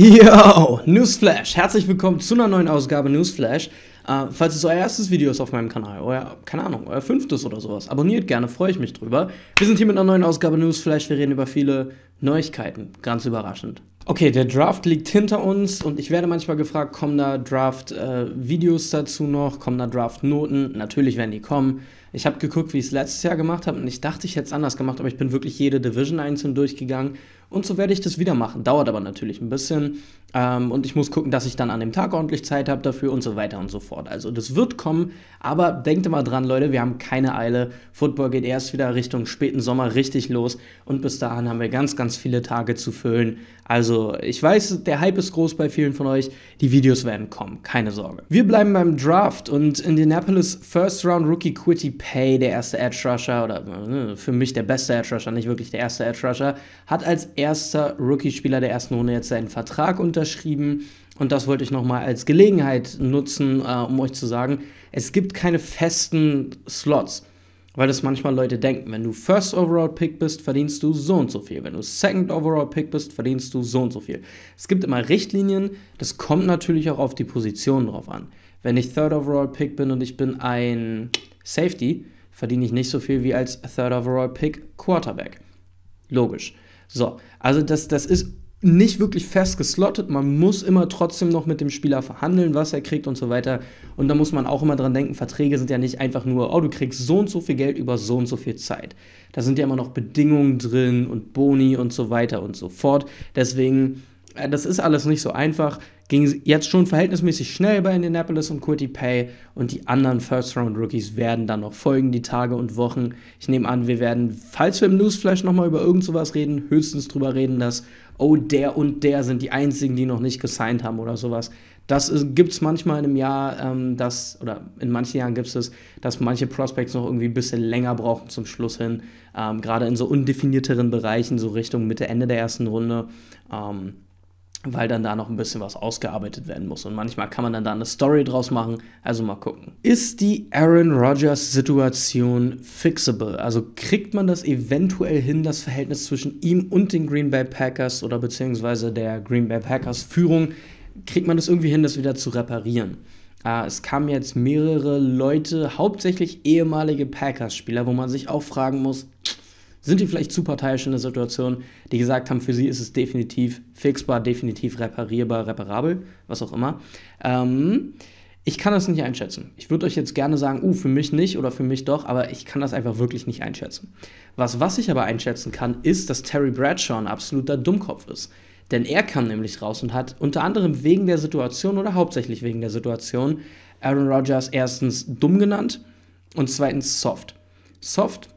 Yo, Newsflash! Herzlich willkommen zu einer neuen Ausgabe Newsflash. Äh, falls es euer erstes Video ist auf meinem Kanal, euer, keine Ahnung, euer fünftes oder sowas, abonniert gerne, freue ich mich drüber. Wir sind hier mit einer neuen Ausgabe Newsflash, wir reden über viele Neuigkeiten, ganz überraschend. Okay, der Draft liegt hinter uns und ich werde manchmal gefragt, kommen da Draft-Videos äh, dazu noch, kommen da Draft-Noten? Natürlich werden die kommen. Ich habe geguckt, wie ich es letztes Jahr gemacht habe und ich dachte, ich hätte es anders gemacht, aber ich bin wirklich jede Division einzeln durchgegangen und so werde ich das wieder machen. Dauert aber natürlich ein bisschen. Ähm, und ich muss gucken, dass ich dann an dem Tag ordentlich Zeit habe dafür und so weiter und so fort. Also das wird kommen, aber denkt immer dran, Leute, wir haben keine Eile. Football geht erst wieder Richtung späten Sommer richtig los und bis dahin haben wir ganz, ganz viele Tage zu füllen. Also ich weiß, der Hype ist groß bei vielen von euch. Die Videos werden kommen, keine Sorge. Wir bleiben beim Draft und Indianapolis First Round Rookie Quitty Pay, der erste Edge Rusher oder äh, für mich der beste Edge Rusher, nicht wirklich der erste Edge Rusher, hat als erster Rookie-Spieler der ersten Runde jetzt seinen Vertrag unter unterschrieben. Und das wollte ich nochmal als Gelegenheit nutzen, äh, um euch zu sagen, es gibt keine festen Slots. Weil das manchmal Leute denken, wenn du First Overall Pick bist, verdienst du so und so viel. Wenn du Second Overall Pick bist, verdienst du so und so viel. Es gibt immer Richtlinien, das kommt natürlich auch auf die Position drauf an. Wenn ich Third Overall Pick bin und ich bin ein Safety, verdiene ich nicht so viel wie als Third Overall Pick Quarterback. Logisch. So, also das, das ist nicht wirklich fest geslottet. Man muss immer trotzdem noch mit dem Spieler verhandeln, was er kriegt und so weiter. Und da muss man auch immer dran denken, Verträge sind ja nicht einfach nur, oh, du kriegst so und so viel Geld über so und so viel Zeit. Da sind ja immer noch Bedingungen drin und Boni und so weiter und so fort. Deswegen, äh, das ist alles nicht so einfach. Ging jetzt schon verhältnismäßig schnell bei Indianapolis und Quitty Pay und die anderen First-Round-Rookies werden dann noch folgen, die Tage und Wochen. Ich nehme an, wir werden, falls wir im Newsflash nochmal über irgend sowas reden, höchstens drüber reden, dass oh, der und der sind die einzigen, die noch nicht gesigned haben oder sowas. Das gibt es manchmal in einem Jahr, ähm, das, oder in manchen Jahren gibt es, dass manche Prospects noch irgendwie ein bisschen länger brauchen zum Schluss hin. Ähm, Gerade in so undefinierteren Bereichen, so Richtung Mitte, Ende der ersten Runde. Ähm, weil dann da noch ein bisschen was ausgearbeitet werden muss. Und manchmal kann man dann da eine Story draus machen. Also mal gucken. Ist die Aaron Rodgers Situation fixable? Also kriegt man das eventuell hin, das Verhältnis zwischen ihm und den Green Bay Packers oder beziehungsweise der Green Bay Packers Führung, kriegt man das irgendwie hin, das wieder zu reparieren? Äh, es kamen jetzt mehrere Leute, hauptsächlich ehemalige Packers-Spieler, wo man sich auch fragen muss, sind die vielleicht zu parteiisch in der Situation, die gesagt haben, für sie ist es definitiv fixbar, definitiv reparierbar, reparabel, was auch immer. Ähm, ich kann das nicht einschätzen. Ich würde euch jetzt gerne sagen, uh, für mich nicht oder für mich doch, aber ich kann das einfach wirklich nicht einschätzen. Was, was ich aber einschätzen kann, ist, dass Terry Bradshaw ein absoluter Dummkopf ist. Denn er kam nämlich raus und hat unter anderem wegen der Situation oder hauptsächlich wegen der Situation Aaron Rodgers erstens dumm genannt und zweitens soft. Soft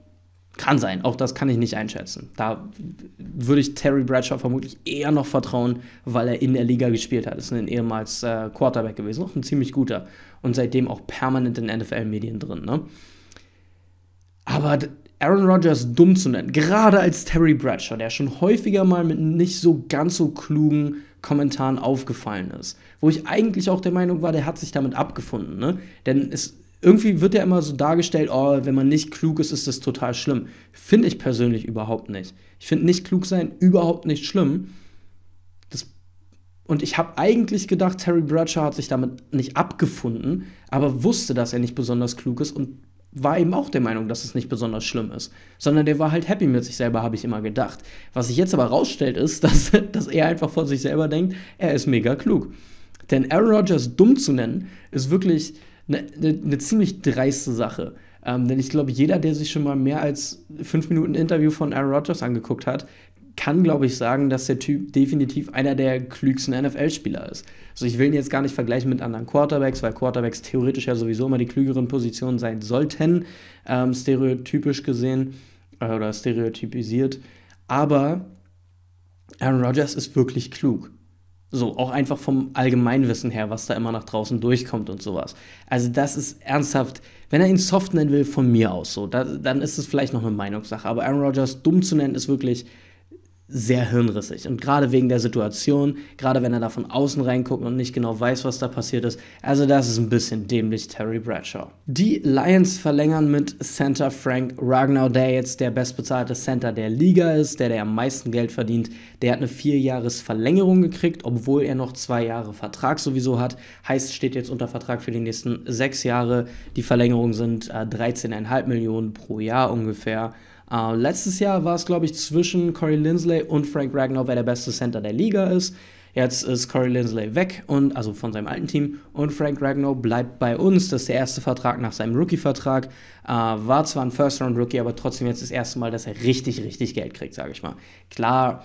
kann sein, auch das kann ich nicht einschätzen. Da würde ich Terry Bradshaw vermutlich eher noch vertrauen, weil er in der Liga gespielt hat. Ist ein ehemals äh, Quarterback gewesen, auch ein ziemlich guter. Und seitdem auch permanent in NFL-Medien drin. Ne? Aber Aaron Rodgers dumm zu nennen, gerade als Terry Bradshaw, der schon häufiger mal mit nicht so ganz so klugen Kommentaren aufgefallen ist, wo ich eigentlich auch der Meinung war, der hat sich damit abgefunden. Ne? Denn es irgendwie wird ja immer so dargestellt, oh, wenn man nicht klug ist, ist das total schlimm. Finde ich persönlich überhaupt nicht. Ich finde nicht klug sein überhaupt nicht schlimm. Das und ich habe eigentlich gedacht, Terry Bradshaw hat sich damit nicht abgefunden, aber wusste, dass er nicht besonders klug ist und war eben auch der Meinung, dass es nicht besonders schlimm ist. Sondern der war halt happy mit sich selber, habe ich immer gedacht. Was sich jetzt aber rausstellt, ist, dass, dass er einfach von sich selber denkt, er ist mega klug. Denn Aaron Rodgers dumm zu nennen, ist wirklich eine, eine, ziemlich dreiste Sache. Ähm, denn ich glaube, jeder, der sich schon mal mehr als fünf Minuten Interview von Aaron Rodgers angeguckt hat, kann, glaube ich, sagen, dass der Typ definitiv einer der klügsten NFL-Spieler ist. Also ich will ihn jetzt gar nicht vergleichen mit anderen Quarterbacks, weil Quarterbacks theoretisch ja sowieso immer die klügeren Positionen sein sollten, ähm, stereotypisch gesehen äh, oder stereotypisiert. Aber Aaron Rodgers ist wirklich klug. So, auch einfach vom Allgemeinwissen her, was da immer nach draußen durchkommt und sowas. Also, das ist ernsthaft, wenn er ihn soft nennen will, von mir aus so, da, dann ist es vielleicht noch eine Meinungssache. Aber Aaron Rodgers dumm zu nennen, ist wirklich sehr hirnrissig. Und gerade wegen der Situation, gerade wenn er da von außen reinguckt und nicht genau weiß, was da passiert ist, also das ist ein bisschen dämlich Terry Bradshaw. Die Lions verlängern mit Center Frank Ragnar, der jetzt der bestbezahlte Center der Liga ist, der der am meisten Geld verdient. Der hat eine Vierjahresverlängerung gekriegt, obwohl er noch zwei Jahre Vertrag sowieso hat. Heißt, steht jetzt unter Vertrag für die nächsten sechs Jahre. Die Verlängerung sind äh, 13,5 Millionen pro Jahr ungefähr. Uh, letztes Jahr war es, glaube ich, zwischen Corey Lindsley und Frank Ragnar, wer der beste Center der Liga ist. Jetzt ist Corey Lindsley weg und also von seinem alten Team und Frank Ragnar bleibt bei uns. Das ist der erste Vertrag nach seinem Rookie-Vertrag. Uh, war zwar ein First-Round-Rookie, aber trotzdem jetzt das erste Mal, dass er richtig, richtig Geld kriegt, sage ich mal. Klar,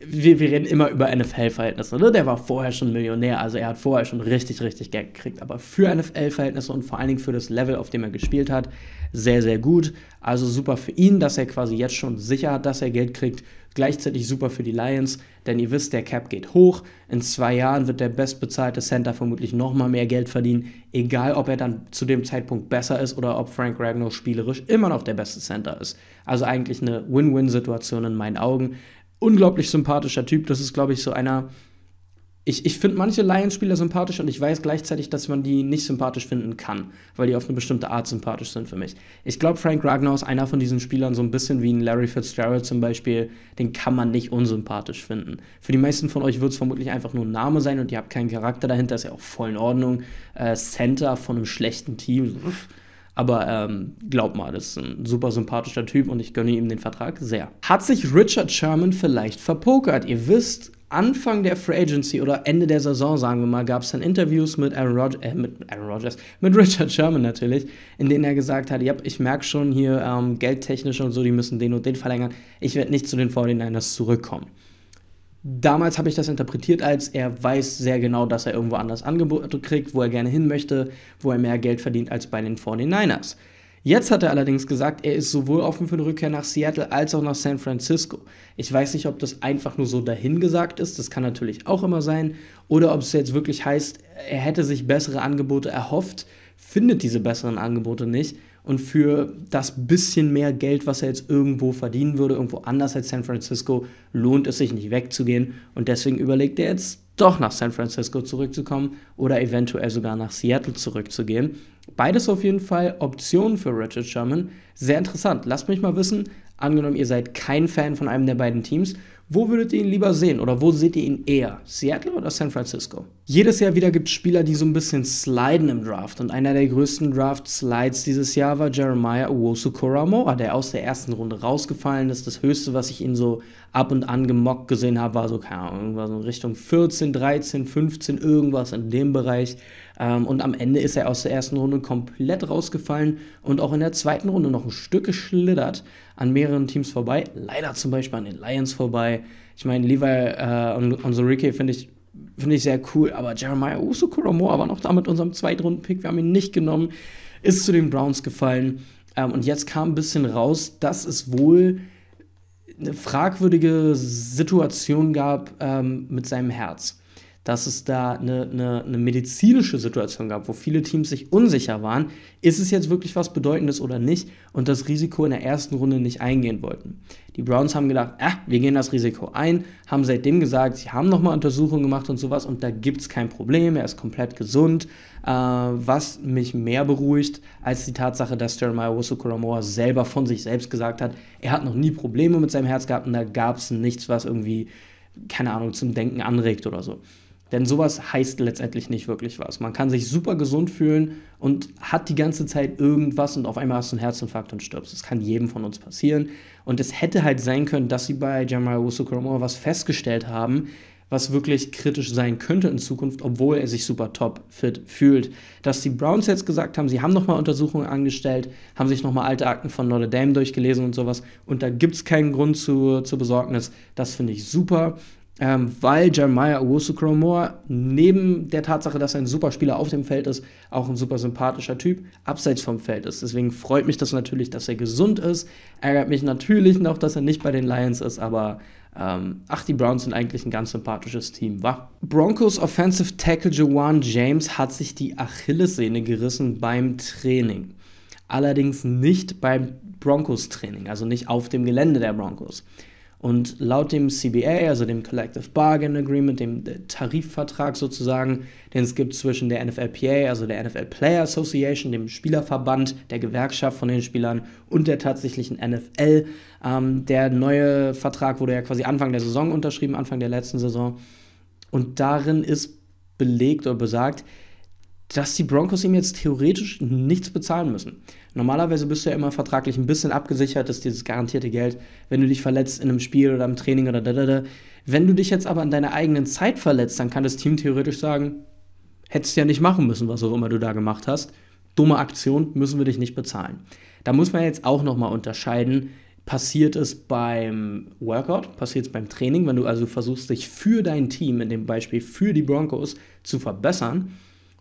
wir, wir reden immer über NFL-Verhältnisse. Ne? Der war vorher schon Millionär, also er hat vorher schon richtig, richtig Geld gekriegt. Aber für NFL-Verhältnisse und vor allen Dingen für das Level, auf dem er gespielt hat, sehr, sehr gut. Also super für ihn, dass er quasi jetzt schon sicher hat, dass er Geld kriegt. Gleichzeitig super für die Lions, denn ihr wisst, der Cap geht hoch. In zwei Jahren wird der bestbezahlte Center vermutlich nochmal mehr Geld verdienen, egal ob er dann zu dem Zeitpunkt besser ist oder ob Frank Ragnar spielerisch immer noch der beste Center ist. Also eigentlich eine Win-Win-Situation in meinen Augen unglaublich sympathischer Typ. Das ist, glaube ich, so einer. Ich, ich finde manche Lions-Spieler sympathisch und ich weiß gleichzeitig, dass man die nicht sympathisch finden kann, weil die auf eine bestimmte Art sympathisch sind für mich. Ich glaube, Frank Ragnar ist einer von diesen Spielern, so ein bisschen wie ein Larry Fitzgerald zum Beispiel, den kann man nicht unsympathisch finden. Für die meisten von euch wird es vermutlich einfach nur ein Name sein und ihr habt keinen Charakter dahinter, ist ja auch voll in Ordnung. Äh, Center von einem schlechten Team. Aber ähm, glaubt mal, das ist ein super sympathischer Typ und ich gönne ihm den Vertrag sehr. Hat sich Richard Sherman vielleicht verpokert? Ihr wisst, Anfang der Free Agency oder Ende der Saison, sagen wir mal, gab es dann Interviews mit Aaron, Rod äh, mit Aaron Rodgers, mit Richard Sherman natürlich, in denen er gesagt hat, ja, ich merke schon hier ähm, geldtechnisch und so, die müssen den und den verlängern. Ich werde nicht zu den 49ers zurückkommen. Damals habe ich das interpretiert als, er weiß sehr genau, dass er irgendwo anders Angebote kriegt, wo er gerne hin möchte, wo er mehr Geld verdient als bei den 49ers. Jetzt hat er allerdings gesagt, er ist sowohl offen für eine Rückkehr nach Seattle als auch nach San Francisco. Ich weiß nicht, ob das einfach nur so dahingesagt ist, das kann natürlich auch immer sein, oder ob es jetzt wirklich heißt, er hätte sich bessere Angebote erhofft, findet diese besseren Angebote nicht und für das bisschen mehr Geld, was er jetzt irgendwo verdienen würde, irgendwo anders als San Francisco, lohnt es sich nicht wegzugehen. Und deswegen überlegt er jetzt doch nach San Francisco zurückzukommen oder eventuell sogar nach Seattle zurückzugehen. Beides auf jeden Fall Optionen für Richard Sherman. Sehr interessant. Lasst mich mal wissen, angenommen ihr seid kein Fan von einem der beiden Teams, wo würdet ihr ihn lieber sehen oder wo seht ihr ihn eher? Seattle oder San Francisco? Jedes Jahr wieder gibt es Spieler, die so ein bisschen sliden im Draft. Und einer der größten Draft-Slides dieses Jahr war Jeremiah Uwosu Koramoa, der aus der ersten Runde rausgefallen ist. Das höchste, was ich ihn so ab und an gemockt gesehen habe, war so, keine Ahnung, irgendwas in Richtung 14, 13, 15, irgendwas in dem Bereich. Ähm, und am Ende ist er aus der ersten Runde komplett rausgefallen und auch in der zweiten Runde noch ein Stück geschlittert an mehreren Teams vorbei. Leider zum Beispiel an den Lions vorbei. Ich meine, Levi äh, und Onsorike finde ich Finde ich sehr cool. Aber Jeremiah Uso Kuramoa war noch da mit unserem Zweitrunden-Pick. Wir haben ihn nicht genommen. Ist zu den Browns gefallen. Ähm, und jetzt kam ein bisschen raus, dass es wohl eine fragwürdige Situation gab ähm, mit seinem Herz dass es da eine, eine, eine, medizinische Situation gab, wo viele Teams sich unsicher waren, ist es jetzt wirklich was Bedeutendes oder nicht und das Risiko in der ersten Runde nicht eingehen wollten. Die Browns haben gedacht, ah, wir gehen das Risiko ein, haben seitdem gesagt, sie haben nochmal Untersuchungen gemacht und sowas und da gibt es kein Problem, er ist komplett gesund, äh, was mich mehr beruhigt als die Tatsache, dass Jeremiah Wusu-Kuramoa selber von sich selbst gesagt hat, er hat noch nie Probleme mit seinem Herz gehabt und da gab es nichts, was irgendwie, keine Ahnung, zum Denken anregt oder so. Denn sowas heißt letztendlich nicht wirklich was. Man kann sich super gesund fühlen und hat die ganze Zeit irgendwas und auf einmal hast du einen Herzinfarkt und stirbst. Das kann jedem von uns passieren. Und es hätte halt sein können, dass sie bei Jamal Wusu was festgestellt haben, was wirklich kritisch sein könnte in Zukunft, obwohl er sich super top fit fühlt. Dass die Browns jetzt gesagt haben, sie haben nochmal Untersuchungen angestellt, haben sich nochmal alte Akten von Notre Dame durchgelesen und sowas und da gibt es keinen Grund zu, zur Besorgnis, das finde ich super ähm, weil Jeremiah Owusu-Kromor neben der Tatsache, dass er ein super Spieler auf dem Feld ist, auch ein super sympathischer Typ abseits vom Feld ist. Deswegen freut mich das natürlich, dass er gesund ist. Ärgert mich natürlich noch, dass er nicht bei den Lions ist, aber ähm, ach, die Browns sind eigentlich ein ganz sympathisches Team, wa? Broncos Offensive Tackle Jawan James hat sich die Achillessehne gerissen beim Training. Allerdings nicht beim Broncos-Training, also nicht auf dem Gelände der Broncos. Und laut dem CBA, also dem Collective Bargain Agreement, dem Tarifvertrag sozusagen, den es gibt zwischen der NFLPA, also der NFL Player Association, dem Spielerverband, der Gewerkschaft von den Spielern und der tatsächlichen NFL, ähm, der neue Vertrag wurde ja quasi Anfang der Saison unterschrieben, Anfang der letzten Saison. Und darin ist belegt oder besagt, dass die Broncos ihm jetzt theoretisch nichts bezahlen müssen. Normalerweise bist du ja immer vertraglich ein bisschen abgesichert, ist dieses garantierte Geld, wenn du dich verletzt in einem Spiel oder im Training oder da, da, da. Wenn du dich jetzt aber in deiner eigenen Zeit verletzt, dann kann das Team theoretisch sagen, hättest ja nicht machen müssen, was auch immer du da gemacht hast. Dumme Aktion, müssen wir dich nicht bezahlen. Da muss man jetzt auch nochmal unterscheiden, passiert es beim Workout, passiert es beim Training, wenn du also versuchst, dich für dein Team, in dem Beispiel für die Broncos, zu verbessern,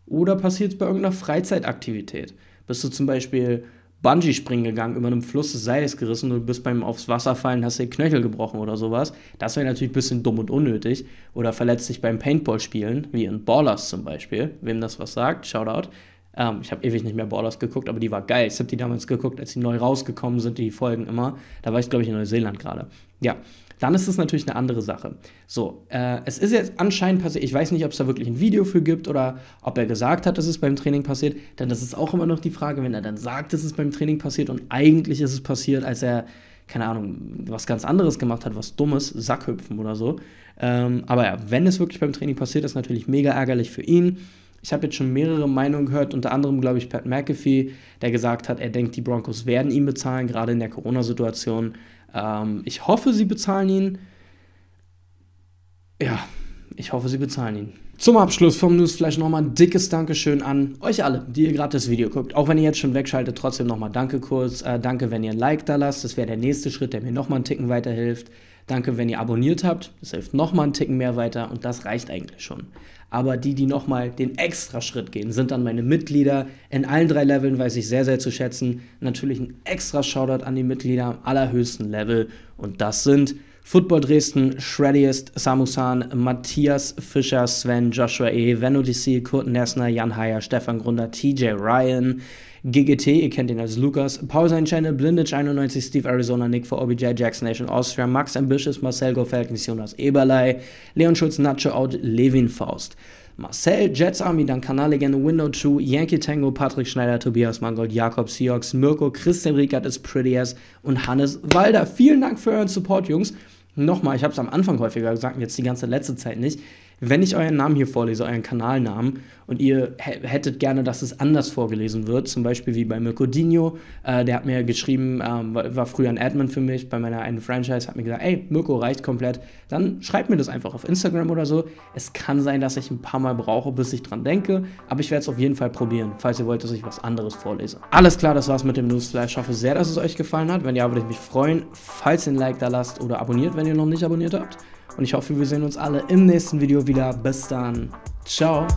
oder passiert es bei irgendeiner Freizeitaktivität? Bist du zum Beispiel Bungee springen gegangen, über einem Fluss das Seil ist gerissen und du bist beim aufs Wasser fallen, hast dir Knöchel gebrochen oder sowas. Das wäre natürlich ein bisschen dumm und unnötig. Oder verletzt dich beim Paintball spielen, wie in Ballers zum Beispiel. Wem das was sagt, Shoutout. Ähm, ich habe ewig nicht mehr Ballers geguckt, aber die war geil. Ich habe die damals geguckt, als die neu rausgekommen sind, die Folgen immer. Da war ich, glaube ich, in Neuseeland gerade. Ja, dann ist es natürlich eine andere Sache. So, äh, es ist jetzt anscheinend passiert, ich weiß nicht, ob es da wirklich ein Video für gibt oder ob er gesagt hat, dass es beim Training passiert, denn das ist auch immer noch die Frage, wenn er dann sagt, dass es beim Training passiert und eigentlich ist es passiert, als er, keine Ahnung, was ganz anderes gemacht hat, was Dummes, Sackhüpfen oder so. Ähm, aber ja, wenn es wirklich beim Training passiert, ist natürlich mega ärgerlich für ihn. Ich habe jetzt schon mehrere Meinungen gehört, unter anderem, glaube ich, Pat McAfee, der gesagt hat, er denkt, die Broncos werden ihn bezahlen, gerade in der Corona-Situation. Ähm, ich hoffe, sie bezahlen ihn. Ja, ich hoffe, sie bezahlen ihn. Zum Abschluss vom Newsflash nochmal ein dickes Dankeschön an euch alle, die ihr gerade das Video guckt. Auch wenn ihr jetzt schon wegschaltet, trotzdem nochmal danke kurz. Äh, danke, wenn ihr ein Like da lasst. Das wäre der nächste Schritt, der mir nochmal einen Ticken weiterhilft. Danke, wenn ihr abonniert habt. Das hilft nochmal einen Ticken mehr weiter und das reicht eigentlich schon. Aber die, die nochmal den extra Schritt gehen, sind dann meine Mitglieder. In allen drei Leveln weiß ich sehr, sehr zu schätzen. Natürlich ein extra Shoutout an die Mitglieder am allerhöchsten Level. Und das sind Football Dresden, Shreddiest, Samusan, Matthias Fischer, Sven, Joshua E., Venno DC, Kurt Nessner, Jan Heyer, Stefan Grunder, TJ Ryan, GGT, ihr kennt ihn als Lukas, Paul sein Channel, Blindage 91, Steve Arizona, Nick for OBJ, Jackson Nation Austria, Max Ambitious, Marcel Go Falcons, Jonas Eberlei, Leon Schulz, Nacho Out, Levin Faust. Marcel, Jets Army, dann Kanallegende Window 2, Yankee Tango, Patrick Schneider, Tobias Mangold, Jakob Seahawks, Mirko, Christian Rickert ist Pretty As und Hannes Walder. Vielen Dank für euren Support, Jungs. Nochmal, ich habe es am Anfang häufiger gesagt, jetzt die ganze letzte Zeit nicht wenn ich euren Namen hier vorlese, euren Kanalnamen, und ihr hättet gerne, dass es anders vorgelesen wird, zum Beispiel wie bei Mirko Dino, äh, der hat mir geschrieben, ähm, war früher ein Admin für mich bei meiner einen Franchise, hat mir gesagt, ey, Mirko reicht komplett, dann schreibt mir das einfach auf Instagram oder so. Es kann sein, dass ich ein paar Mal brauche, bis ich dran denke, aber ich werde es auf jeden Fall probieren, falls ihr wollt, dass ich was anderes vorlese. Alles klar, das war's mit dem Newsflash. Ich hoffe sehr, dass es euch gefallen hat. Wenn ja, würde ich mich freuen, falls ihr ein Like da lasst oder abonniert, wenn ihr noch nicht abonniert habt. Und ich hoffe, wir sehen uns alle im nächsten Video wieder. Bis dann. Ciao.